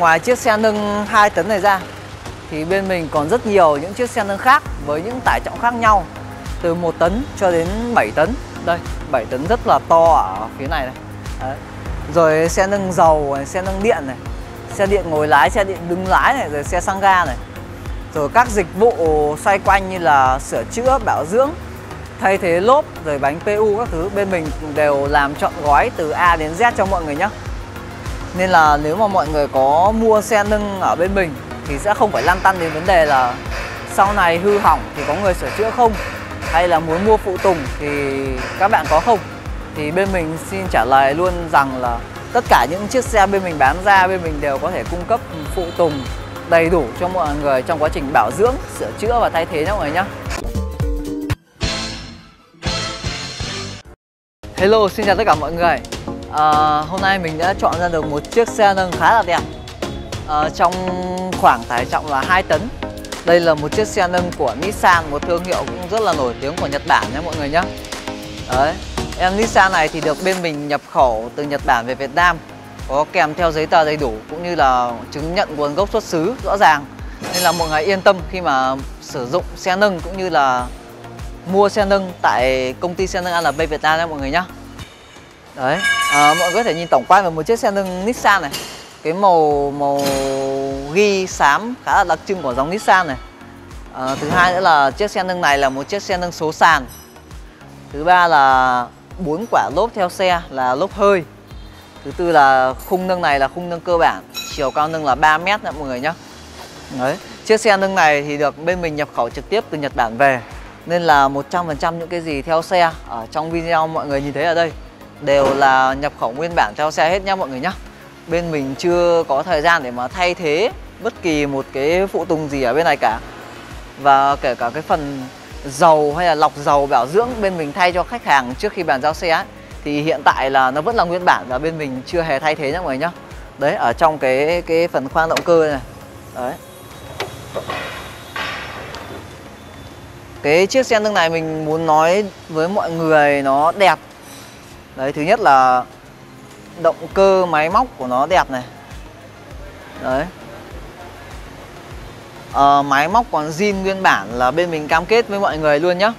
Ngoài chiếc xe nâng 2 tấn này ra thì bên mình còn rất nhiều những chiếc xe nâng khác với những tải trọng khác nhau từ 1 tấn cho đến 7 tấn. Đây, 7 tấn rất là to ở phía này này. Đấy. Rồi xe nâng dầu này, xe nâng điện này, xe điện ngồi lái, xe điện đứng lái này, rồi xe xăng ga này. Rồi các dịch vụ xoay quanh như là sửa chữa, bảo dưỡng, thay thế lốp, rồi bánh PU các thứ bên mình đều làm trọn gói từ A đến Z cho mọi người nhé. Nên là nếu mà mọi người có mua xe nâng ở bên mình thì sẽ không phải lăn tăn đến vấn đề là sau này hư hỏng thì có người sửa chữa không hay là muốn mua phụ tùng thì các bạn có không thì bên mình xin trả lời luôn rằng là tất cả những chiếc xe bên mình bán ra bên mình đều có thể cung cấp phụ tùng đầy đủ cho mọi người trong quá trình bảo dưỡng, sửa chữa và thay thế nhé mọi người nhé. Hello, xin chào tất cả mọi người. À, hôm nay mình đã chọn ra được một chiếc xe nâng khá là đẹp à, trong khoảng tải trọng là 2 tấn. Đây là một chiếc xe nâng của Nissan, một thương hiệu cũng rất là nổi tiếng của Nhật Bản nhé mọi người nhé. Đấy, em Nissan này thì được bên mình nhập khẩu từ Nhật Bản về Việt Nam có kèm theo giấy tờ đầy đủ cũng như là chứng nhận nguồn gốc xuất xứ rõ ràng nên là mọi người yên tâm khi mà sử dụng xe nâng cũng như là mua xe nâng tại công ty xe nâng ALB Việt Nam nhé mọi người nhé đấy à, mọi người có thể nhìn tổng quan về một chiếc xe nâng Nissan này. Cái màu màu ghi xám khá là đặc trưng của dòng Nissan này. À, thứ hai nữa là chiếc xe nâng này là một chiếc xe nâng số sàn. Thứ ba là bốn quả lốp theo xe là lốp hơi. Thứ tư là khung nâng này là khung nâng cơ bản chiều cao nâng là 3 mét nha mọi người nhé đấy chiếc xe nâng này thì được bên mình nhập khẩu trực tiếp từ Nhật Bản về. Nên là 100% những cái gì theo xe ở trong video mọi người nhìn thấy ở đây đều là nhập khẩu nguyên bản theo xe hết nhá mọi người nhá. Bên mình chưa có thời gian để mà thay thế bất kỳ một cái phụ tùng gì ở bên này cả. Và kể cả cái phần dầu hay là lọc dầu bảo dưỡng bên mình thay cho khách hàng trước khi bàn giao xe ấy, thì hiện tại là nó vẫn là nguyên bản và bên mình chưa hề thay thế nhá mọi người nhá. Đấy ở trong cái cái phần khoang động cơ này đấy. Cái chiếc xe nâng này mình muốn nói với mọi người nó đẹp đấy thứ nhất là động cơ máy móc của nó đẹp này. Đấy. À, máy móc còn zin nguyên bản là bên mình cam kết với mọi người luôn nhá.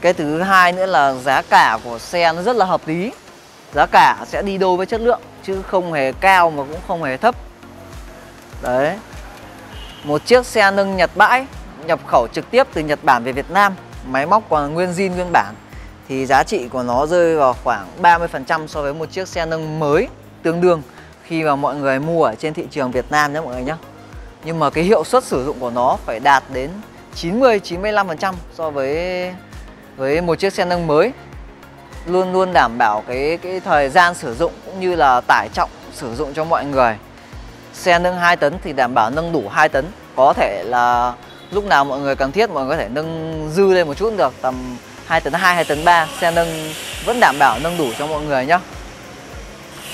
Cái thứ hai nữa là giá cả của xe nó rất là hợp lý. Giá cả sẽ đi đôi với chất lượng chứ không hề cao mà cũng không hề thấp. Đấy. Một chiếc xe nâng Nhật bãi nhập khẩu trực tiếp từ Nhật Bản về Việt Nam. Máy móc còn nguyên zin nguyên bản thì giá trị của nó rơi vào khoảng 30% so với một chiếc xe nâng mới tương đương khi mà mọi người mua ở trên thị trường Việt Nam nhé mọi người nhé. Nhưng mà cái hiệu suất sử dụng của nó phải đạt đến 90 95% so với với một chiếc xe nâng mới. Luôn luôn đảm bảo cái cái thời gian sử dụng cũng như là tải trọng sử dụng cho mọi người. Xe nâng 2 tấn thì đảm bảo nâng đủ 2 tấn. Có thể là lúc nào mọi người cần thiết, mọi người có thể nâng dư lên một chút được, tầm 2 tấn 2, hay tấn 3 Xe nâng vẫn đảm bảo nâng đủ cho mọi người nhá.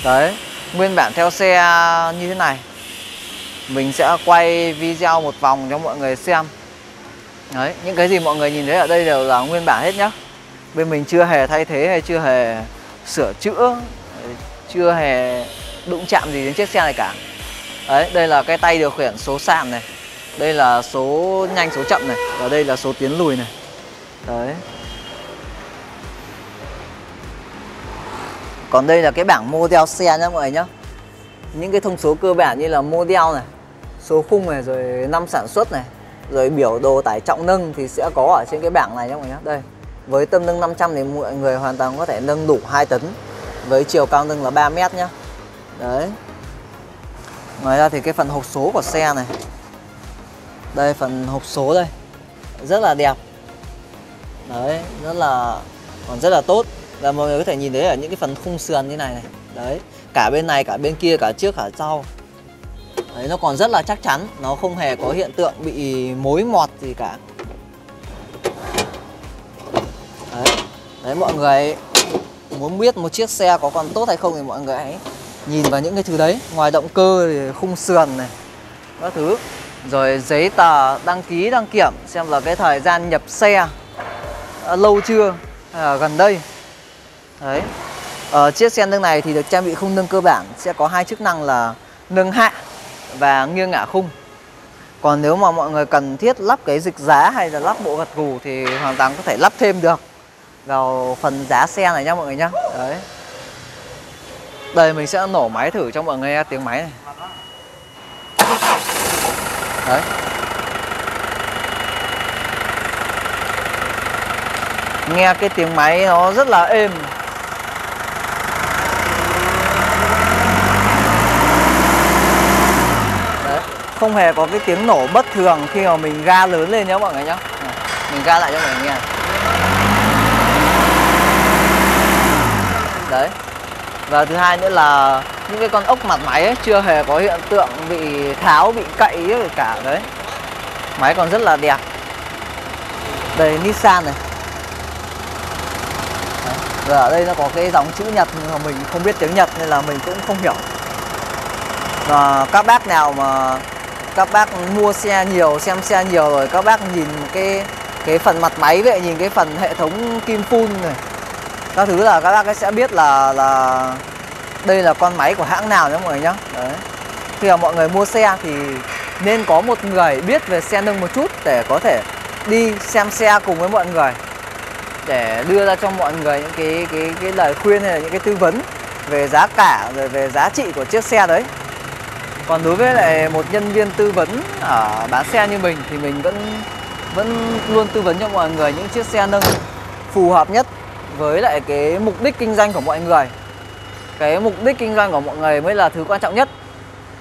Đấy Nguyên bản theo xe à, như thế này. Mình sẽ quay video một vòng cho mọi người xem. Đấy Những cái gì mọi người nhìn thấy ở đây đều là nguyên bản hết nhá. Bên mình chưa hề thay thế hay chưa hề sửa chữa Chưa hề đụng chạm gì đến chiếc xe này cả. Đấy, đây là cái tay điều khiển số sàn này. Đây là số nhanh số chậm này. Và đây là số tiến lùi này. Đấy. Còn đây là cái bảng model xe nhá mọi người nhá. Những cái thông số cơ bản như là model này, Số khung này, rồi năm sản xuất này, Rồi biểu đồ tải trọng nâng thì sẽ có ở trên cái bảng này nhá mọi người nhá. Đây, Với tâm nâng 500 thì mọi người hoàn toàn có thể nâng đủ 2 tấn Với chiều cao nâng là 3 mét nhá. Đấy. Ngoài ra thì cái phần hộp số của xe này. Đây, phần hộp số đây. Rất là đẹp. Đấy, Rất là, Còn rất là tốt là mọi người có thể nhìn thấy ở những cái phần khung sườn như này này. Đấy cả bên này cả bên kia cả trước cả sau. Đấy nó còn rất là chắc chắn nó không hề có hiện tượng bị mối mọt gì cả. Đấy đấy mọi người muốn biết một chiếc xe có còn tốt hay không thì mọi người hãy nhìn vào những cái thứ đấy. Ngoài động cơ thì khung sườn này các thứ. Rồi giấy tờ đăng ký đăng kiểm xem là cái thời gian nhập xe à, lâu chưa à, gần đây. Đấy. Ở chiếc xe nâng này thì được trang bị khung nâng cơ bản, sẽ có hai chức năng là nâng hạ và nghiêng ngả khung. Còn nếu mà mọi người cần thiết lắp cái dịch giá hay là lắp bộ gật gù thì hoàn toàn có thể lắp thêm được vào phần giá xe này nha mọi người nhá. Đấy. Đây, mình sẽ nổ máy thử cho mọi người nghe tiếng máy này. Đấy. Nghe cái tiếng máy nó rất là êm đấy không hề có cái tiếng nổ bất thường khi mà mình ga lớn lên nhé mọi người nhé, mình ga lại cho mọi người nghe. Đấy. Và thứ hai nữa là những cái con ốc mặt máy ấy, chưa hề có hiện tượng bị tháo bị cậy ấy cả đấy. Máy còn rất là đẹp. Đây Nissan này. Đấy. và ở đây nó có cái dòng chữ Nhật nhưng mà mình không biết tiếng Nhật nên là mình cũng không hiểu. Và các bác nào mà các bác mua xe nhiều, xem xe nhiều rồi các bác nhìn cái cái phần mặt máy vậy, nhìn cái phần hệ thống kim phun này. Các thứ là các bác sẽ biết là là đây là con máy của hãng nào nhé mọi người nhá. đấy. Khi mà mọi người mua xe thì nên có một người biết về xe nâng một chút để có thể đi xem xe cùng với mọi người, để đưa ra cho mọi người những cái cái cái lời khuyên hay là những cái tư vấn về giá cả, rồi về giá trị của chiếc xe đấy còn đối với lại một nhân viên tư vấn ở bán xe như mình thì mình vẫn vẫn luôn tư vấn cho mọi người những chiếc xe nâng phù hợp nhất với lại cái mục đích kinh doanh của mọi người. Cái mục đích kinh doanh của mọi người mới là thứ quan trọng nhất.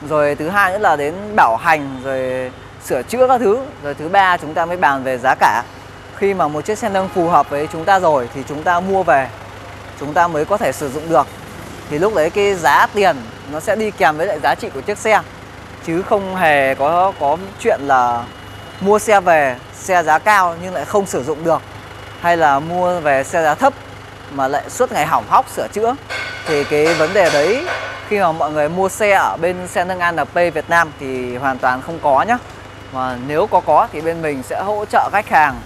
Rồi thứ hai nữa là đến bảo hành, rồi sửa chữa các thứ. Rồi thứ ba chúng ta mới bàn về giá cả. Khi mà một chiếc xe nâng phù hợp với chúng ta rồi thì chúng ta mua về, chúng ta mới có thể sử dụng được. Thì lúc đấy cái giá tiền nó sẽ đi kèm với lại giá trị của chiếc xe. Chứ không hề có có chuyện là mua xe về, xe giá cao nhưng lại không sử dụng được. Hay là mua về xe giá thấp mà lại suốt ngày hỏng hóc, sửa chữa. Thì cái vấn đề đấy, khi mà mọi người mua xe ở bên xe nâng ANP Việt Nam thì hoàn toàn không có nhá. Mà nếu có có thì bên mình sẽ hỗ trợ khách hàng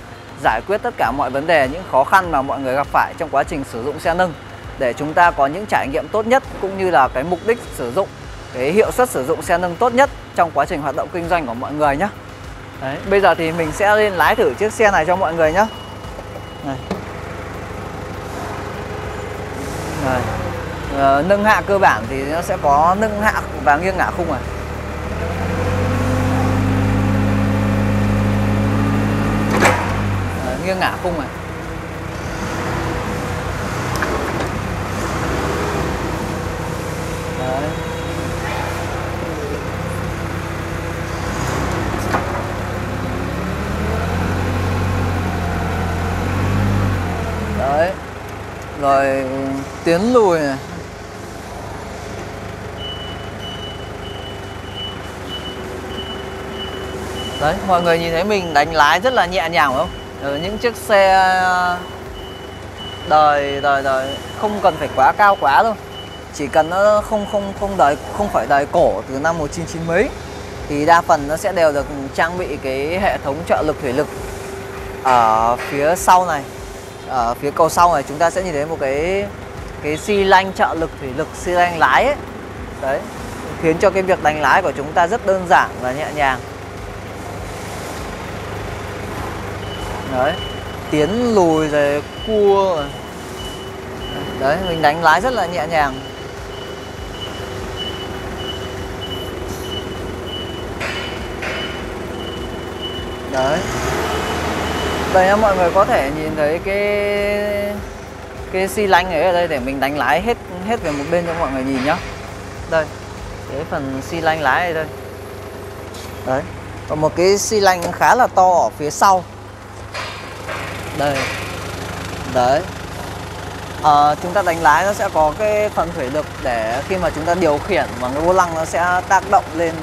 giải quyết tất cả mọi vấn đề, những khó khăn mà mọi người gặp phải trong quá trình sử dụng xe nâng để chúng ta có những trải nghiệm tốt nhất cũng như là cái mục đích sử dụng cái hiệu suất sử dụng xe nâng tốt nhất trong quá trình hoạt động kinh doanh của mọi người nhé Đấy, bây giờ thì mình sẽ lên lái thử chiếc xe này cho mọi người nhé này. Này. Ờ, nâng hạ cơ bản thì nó sẽ có nâng hạ và nghiêng ngả khung này nghiêng ngả khung này Đấy. Đấy. Rồi tiến lùi này. Đấy, mọi người nhìn thấy mình đánh lái rất là nhẹ nhàng phải không? Ở những chiếc xe ờ, đời đời đời không cần phải quá cao quá đâu chỉ cần nó không không không đời không phải đời cổ từ năm 1990 mấy thì đa phần nó sẽ đều được trang bị cái hệ thống trợ lực thủy lực ở phía sau này ở phía cầu sau này, chúng ta sẽ nhìn thấy một cái cái xi lanh trợ lực, thủy lực xi lanh lái ấy. đấy, khiến cho cái việc đánh lái của chúng ta rất đơn giản và nhẹ nhàng. Đấy, tiến lùi rồi cua. Đấy, mình đánh lái rất là nhẹ nhàng. Đấy đây nha mọi người có thể nhìn thấy cái cái xi lanh ấy ở đây để mình đánh lái hết hết về một bên cho mọi người nhìn nhá. Đây cái phần xi lanh lái ở đây. Đấy và một cái xi lanh khá là to ở phía sau. Đây đấy. À, chúng ta đánh lái nó sẽ có cái phần thủy lực để khi mà chúng ta điều khiển bằng cái vô lăng nó sẽ tác động lên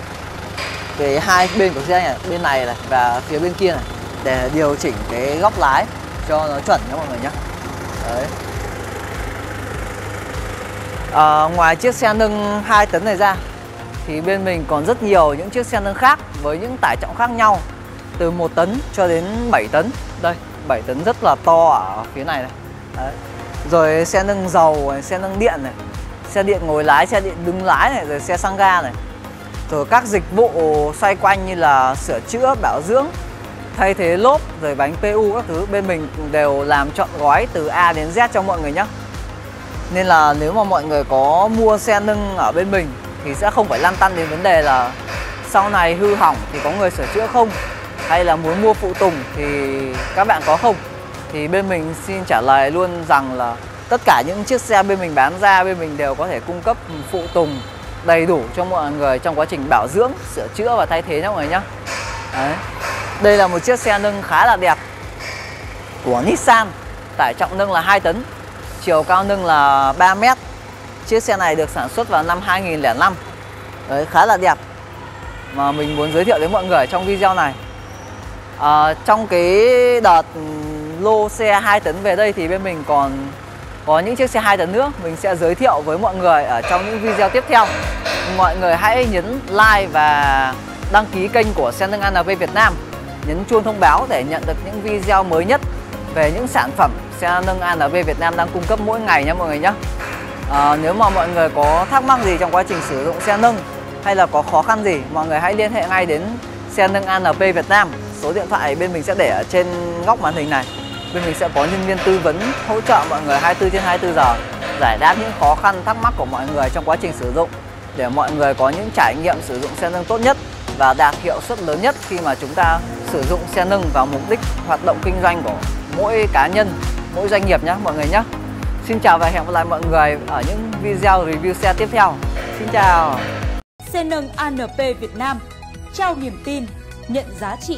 cái hai bên của xe này bên này này và phía bên kia này để điều chỉnh cái góc lái cho nó chuẩn nhé mọi người nhé. Đấy. À, ngoài chiếc xe nâng 2 tấn này ra thì bên mình còn rất nhiều những chiếc xe nâng khác với những tải trọng khác nhau từ 1 tấn cho đến 7 tấn. Đây 7 tấn rất là to ở phía này này. Đấy. rồi xe nâng dầu xe nâng điện này xe điện ngồi lái xe điện đứng lái này rồi xe xăng ga này. Rồi các dịch vụ xoay quanh như là sửa chữa bảo dưỡng thay thế lốp rồi bánh PU các thứ, bên mình đều làm trọn gói từ A đến Z cho mọi người nhé nên là nếu mà mọi người có mua xe nâng ở bên mình thì sẽ không phải lăn tăn đến vấn đề là sau này hư hỏng thì có người sửa chữa không? Hay là muốn mua phụ tùng thì các bạn có không? Thì bên mình xin trả lời luôn rằng là tất cả những chiếc xe bên mình bán ra, bên mình đều có thể cung cấp phụ tùng đầy đủ cho mọi người trong quá trình bảo dưỡng, sửa chữa và thay thế nhé mọi người nhé Đấy đây là một chiếc xe nâng khá là đẹp. Của Nissan tải trọng nâng là 2 tấn chiều cao nâng là 3 mét. Chiếc xe này được sản xuất vào năm 2005 Đấy, khá là đẹp. Mà mình muốn giới thiệu đến mọi người trong video này. À, trong cái đợt ừ, lô xe 2 tấn về đây thì bên mình còn có những chiếc xe 2 tấn nữa. Mình sẽ giới thiệu với mọi người ở trong những video tiếp theo. Mọi người hãy nhấn like và đăng ký kênh của xe nâng ANV Việt Nam nhấn chuông thông báo để nhận được những video mới nhất về những sản phẩm xe nâng ANV Việt Nam đang cung cấp mỗi ngày nhé mọi người nhé. À, nếu mà mọi người có thắc mắc gì trong quá trình sử dụng xe nâng hay là có khó khăn gì mọi người hãy liên hệ ngay đến xe nâng ANP Việt Nam. Số điện thoại bên mình sẽ để ở trên góc màn hình này. Bên mình sẽ có nhân viên tư vấn hỗ trợ mọi người 24 trên 24 giờ giải đáp những khó khăn thắc mắc của mọi người trong quá trình sử dụng để mọi người có những trải nghiệm sử dụng xe nâng tốt nhất và đạt hiệu suất lớn nhất khi mà chúng ta sử dụng xe nâng vào mục đích hoạt động kinh doanh của mỗi cá nhân, mỗi doanh nghiệp nhé mọi người nhé. Xin chào và hẹn gặp lại mọi người ở những video review xe tiếp theo. Xin chào. Xe nâng ANP Việt Nam trao niềm tin, nhận giá trị